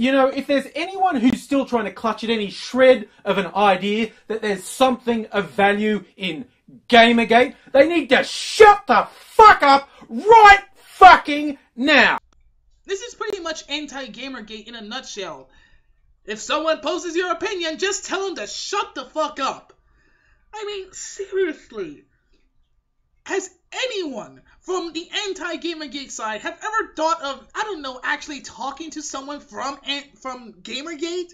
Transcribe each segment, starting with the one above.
You know, if there's anyone who's still trying to clutch at any shred of an idea that there's something of value in Gamergate, they need to shut the fuck up right fucking now. This is pretty much anti-Gamergate in a nutshell. If someone poses your opinion, just tell them to shut the fuck up. I mean, seriously. Has anyone from the anti-Gamergate side have ever thought of, I don't know, actually talking to someone from from Gamergate?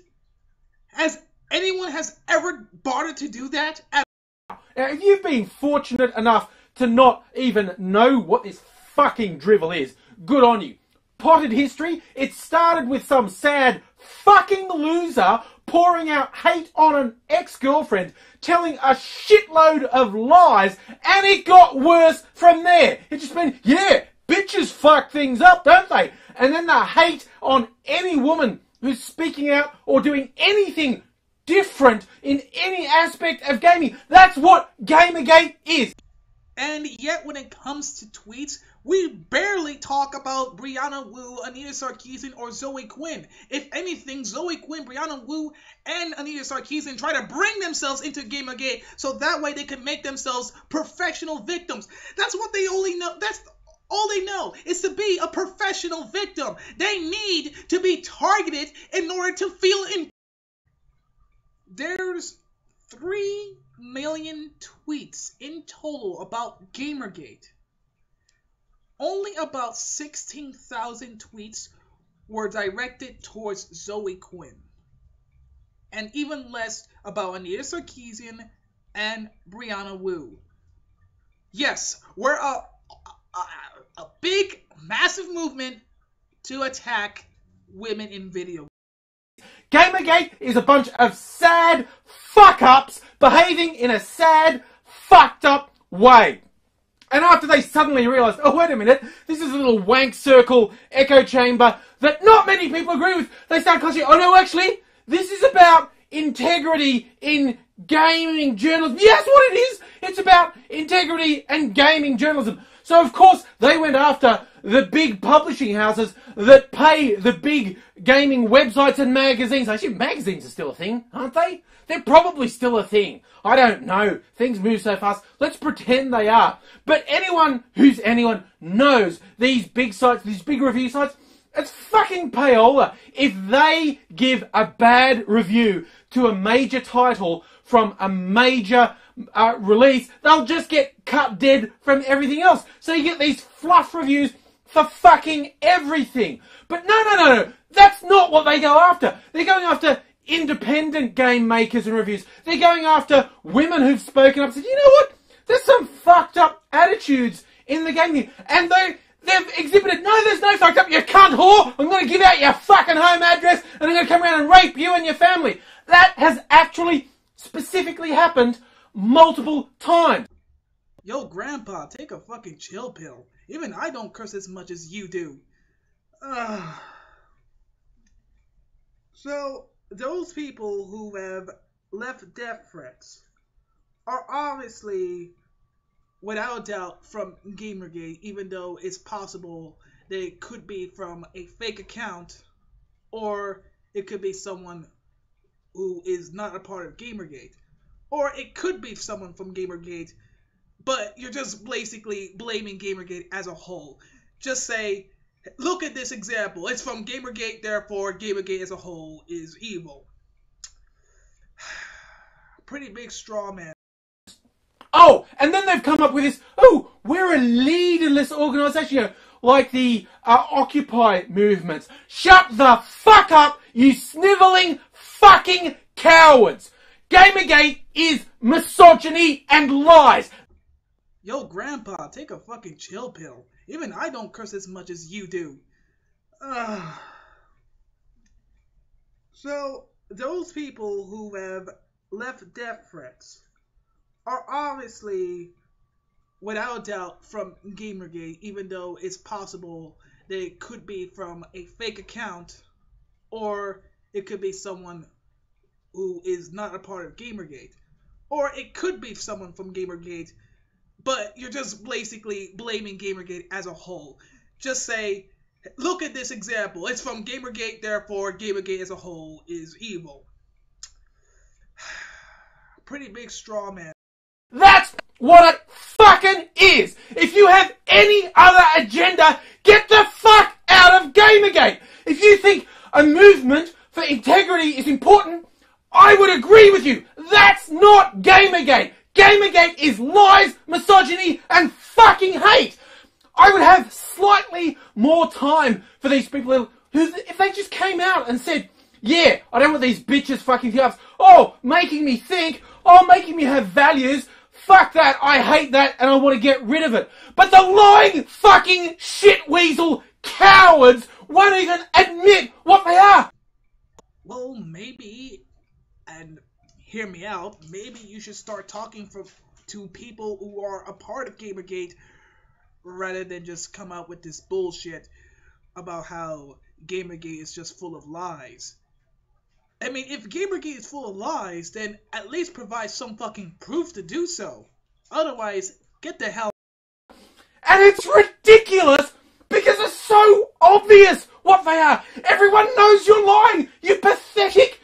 Has anyone has ever bothered to do that? At- Now, if you've been fortunate enough to not even know what this fucking drivel is, good on you. Potted history, it started with some sad fucking loser pouring out hate on an ex-girlfriend, telling a shitload of lies, and it got worse from there. It just been, yeah, bitches fuck things up, don't they? And then the hate on any woman who's speaking out or doing anything different in any aspect of gaming. That's what Gamergate is. And yet, when it comes to tweets, we barely talk about Brianna Wu, Anita Sarkeesian, or Zoe Quinn. If anything, Zoe Quinn, Brianna Wu, and Anita Sarkeesian try to bring themselves into Gamergate so that way they can make themselves professional victims. That's what they only know. That's all they know is to be a professional victim. They need to be targeted in order to feel in. There's 3 million tweets in total about Gamergate. Only about 16,000 tweets were directed towards Zoe Quinn. And even less about Anita Sarkeesian and Brianna Wu. Yes, we're a, a, a big, massive movement to attack women in video Gamergate is a bunch of sad fuck ups behaving in a sad, fucked up way. And after they suddenly realised, oh, wait a minute, this is a little wank circle echo chamber that not many people agree with, they start clutching, oh no, actually, this is about integrity in gaming journalism. That's what it is! It's about integrity and gaming journalism. So, of course, they went after the big publishing houses that pay the big gaming websites and magazines. Actually, magazines are still a thing, aren't they? They're probably still a thing. I don't know. Things move so fast. Let's pretend they are. But anyone who's anyone knows these big sites, these big review sites, it's fucking payola. If they give a bad review to a major title from a major uh, release, they'll just get cut dead from everything else. So you get these fluff reviews for fucking everything. But no, no, no, no. That's not what they go after. They're going after independent game makers and reviews. They're going after women who've spoken up and said, you know what? There's some fucked up attitudes in the game. And they, they've exhibited, no, there's no fucked up, you cunt whore! I'm gonna give out your fucking home address and I'm gonna come around and rape you and your family. That has actually specifically happened multiple times. Yo, Grandpa, take a fucking chill pill. Even I don't curse as much as you do. Ugh. So, those people who have left death threats are obviously, without doubt, from Gamergate, even though it's possible they could be from a fake account or it could be someone who is not a part of Gamergate. Or it could be someone from Gamergate, but you're just basically blaming Gamergate as a whole. Just say, look at this example. It's from Gamergate, therefore Gamergate as a whole is evil. Pretty big straw man. Oh, and then they've come up with this, oh, we're a leaderless organisation, like the uh, Occupy movements. Shut the fuck up, you snivelling fucking cowards! Gamergate is misogyny and lies. Yo, Grandpa, take a fucking chill pill. Even I don't curse as much as you do. Ugh. So, those people who have left death threats are obviously, without doubt, from Gamergate, even though it's possible they could be from a fake account or it could be someone who is not a part of Gamergate. Or it could be someone from Gamergate, but you're just basically blaming Gamergate as a whole. Just say, look at this example. It's from Gamergate, therefore Gamergate as a whole is evil. Pretty big straw man. That's what it fucking is. If you have any other agenda, get the fuck out of Gamergate. If you think a movement for integrity is important, I would agree with you. That's not Gamergate. Gamergate is lies, misogyny, and fucking hate. I would have slightly more time for these people who, if they just came out and said, yeah, I don't want these bitches fucking up. Oh, making me think. Oh, making me have values. Fuck that. I hate that and I want to get rid of it. But the lying fucking shit weasel cowards won't even admit what they are. Well, maybe, and hear me out, maybe you should start talking to people who are a part of Gamergate rather than just come out with this bullshit about how Gamergate is just full of lies. I mean, if Gamergate is full of lies, then at least provide some fucking proof to do so. Otherwise, get the hell. And it's ridiculous because it's so obvious what they are. Everyone knows you're lying. You pathetic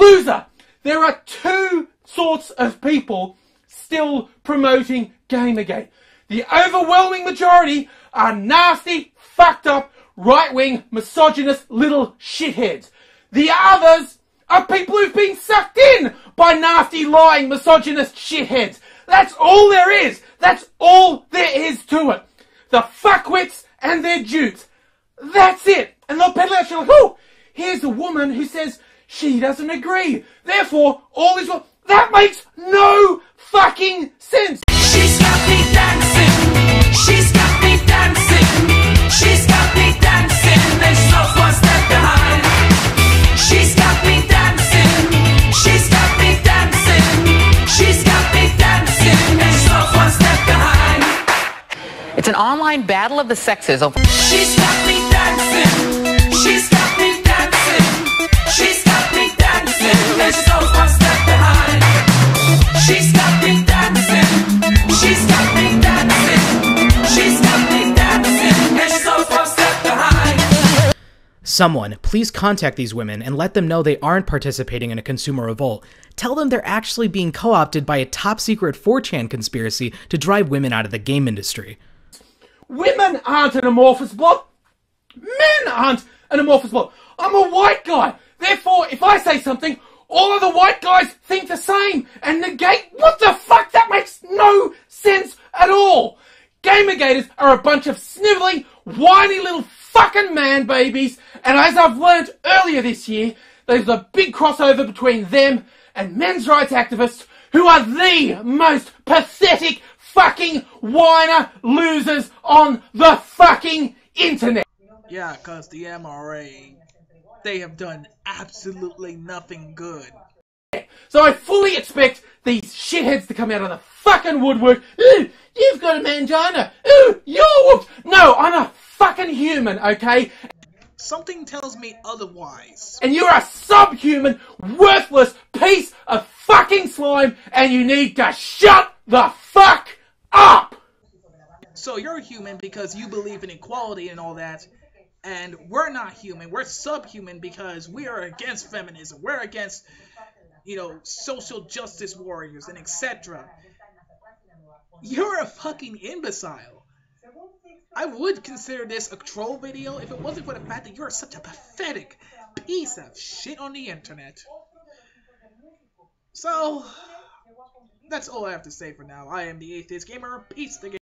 loser. There are two sorts of people still promoting Gamergate. The overwhelming majority are nasty, fucked up, right wing, misogynist little shitheads. The others are people who've been sucked in by nasty, lying, misogynist shitheads. That's all there is. That's all there is to it. The fuckwits and their dupes. That's it. And they'll peddle out like, oh, here's a woman who says she doesn't agree. Therefore, all is well. That makes no fucking sense. She's got me dancing. She's got me dancing. She's got me dancing. There's no one step behind. She's got me dancing. She's got me dancing. She's got me dancing. There's no one step behind. It's an online battle of the sexes. She's got me dancing. Dancing. There's no one step behind. She's got me dancing. She's got me dancing. She's got me dancing. There's no one step behind. Someone, please contact these women and let them know they aren't participating in a consumer revolt. Tell them they're actually being co opted by a top secret 4chan conspiracy to drive women out of the game industry. Women aren't an amorphous blob. Men aren't an amorphous blob. I'm a white guy. Therefore, if I say something, all of the white guys think the same and negate. What the fuck? That makes no sense at all. Gamergators are a bunch of sniveling, whiny little fucking man babies. And as I've learned earlier this year, there's a big crossover between them and men's rights activists who are the most pathetic fucking whiner losers on the fucking internet. Yeah, cause the MRA, they have done absolutely nothing good. So I fully expect these shitheads to come out of the fucking woodwork. Ooh, you've got a mangina. Ooh, you're whooped. No, I'm a fucking human, okay? Something tells me otherwise. And you're a subhuman, worthless piece of fucking slime, and you need to shut the fuck up! So you're human because you believe in equality and all that, and we're not human. We're subhuman because we are against feminism. We're against, you know, social justice warriors and etc. You're a fucking imbecile. I would consider this a troll video if it wasn't for the fact that you're such a pathetic piece of shit on the internet. So, that's all I have to say for now. I am the Atheist Gamer. Peace the game.